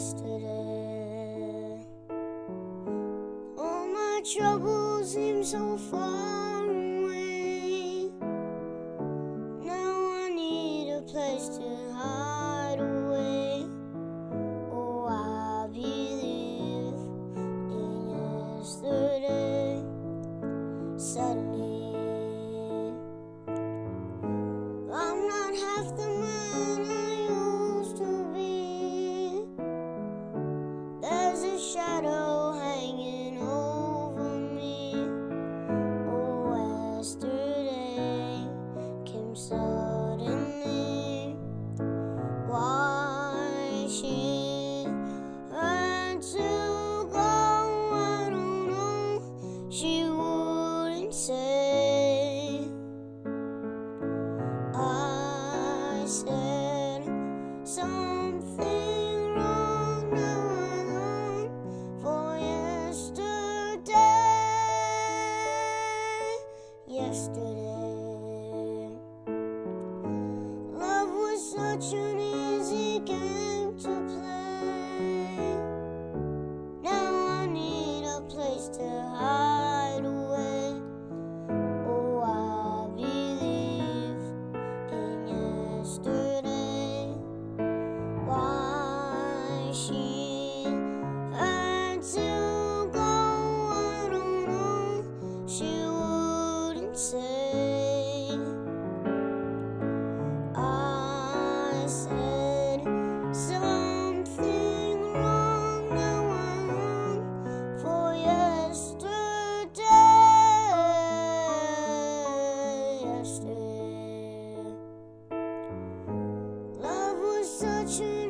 yesterday. All my troubles seem so far. something wrong now for yesterday. Yesterday, love was such an için